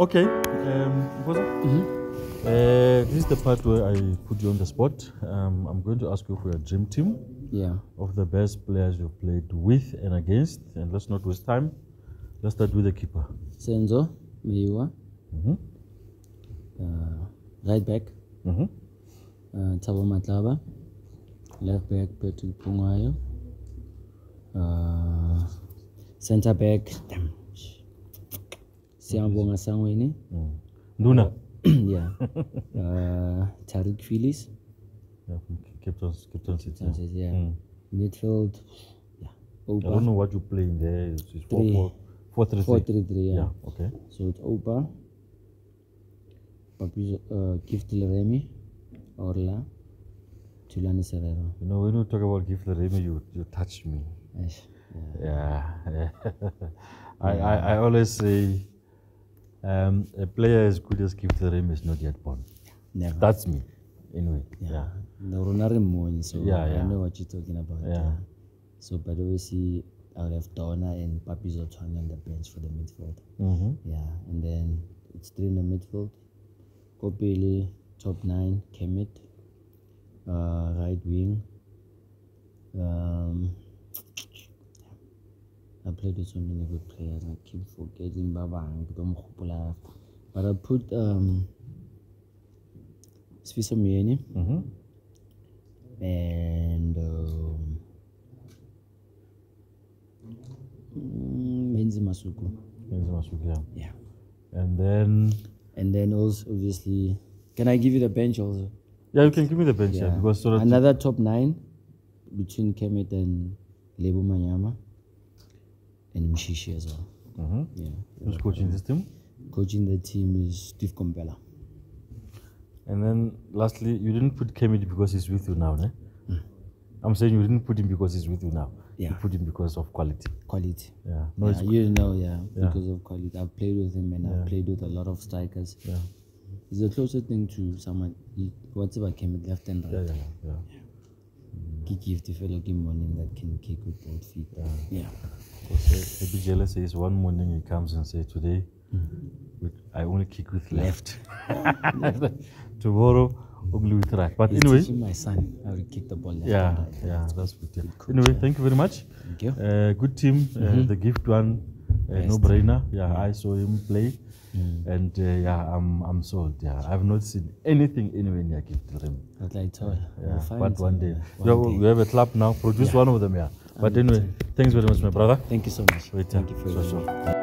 Okay, um, Mposa, uh, this is the part where I put you on the spot. Um, I'm going to ask you for your dream team Yeah. of the best players you've played with and against. And let's not waste time. Let's start with the keeper. Senzo, Meyiwa. Mhm. Uh, right back, Mm-hmm. uh, Thabo Matlaba. Left back, Patrick Phungwayo. Uh, center back, damn. Siyabonga Sangweni. Mm. Nduna. yeah. Uh, Taariq Fielies. Yeah, from Captain, Cape Town City. Yeah. Mm. Midfield, yeah. I don't know what you play in there. It's, it's four, Three. four, four, three, Four three. three three, yeah. Yeah, okay. So it's Oupa, Papi, uh, Gift Leremi, Orla, Thulani. You know, when you talk about Gift Remy, you, you touched me. Eish, Yeah. Yeah. I, I, I always say um, a player as good as Gift Remy is not yet born. Never. That's me, anyway. Yeah. yeah. The Ronari Moon, so Yeah, I know what you're talking about. Yeah. So, but obviously, I'll have Donna and Papi Zothwane on the bench for the midfield. Mm-hmm. Yeah, and then it's three in the midfield. Kopili, top nine, Kermit, uh, right wing. Um, I played with so many good players. I keep forgetting Babang, but I put um, Sfiso Myeni Mm-hmm. and um, mm, Menzi Masuku. Yeah. Yeah. And then, And then also obviously, can I give you the bench also? yeah, you can give me the bench, yeah, because so that another top nine between Kermit and Lebo Manyama and Mshishi as well. Mhm. Yeah. who's coaching this team. Coaching the team is Steve Komphela. And then, lastly, you didn't put Kemedy because he's with you now, ne? I'm saying you didn't put him because he's with you now. Yeah. You put him because of quality. Quality. Yeah. No, Yeah, it's you know, yeah, Yeah. because of quality. I've played with him and I've played with a lot of strikers. Yeah. He's the closest thing to someone. He, what's about Kermit left and right? Yeah, yeah, yeah. He gives the fellow game morning that can kick with both feet. Yeah. Because, uh, Happy Jele says one morning he comes and says, Today, with, I only kick with left. Tomorrow, only with right. But He's anyway, my son how to kick the ball left yeah, right. yeah, that's good. Yeah. Anyway, thank you very much. Thank you. Uh, good team. Uh, the gift one, uh, no brainer. Yeah, I saw him play, and uh, yeah, I'm I'm sold. Yeah, I've not seen anything anywhere near gift rim. But like told, Yeah, we'll but one day, we uh, have, we have a club now. Produce one of them, yeah. But anyway, thanks very much, my brother. Thank you so much. Wait, Thank yeah. you for sure.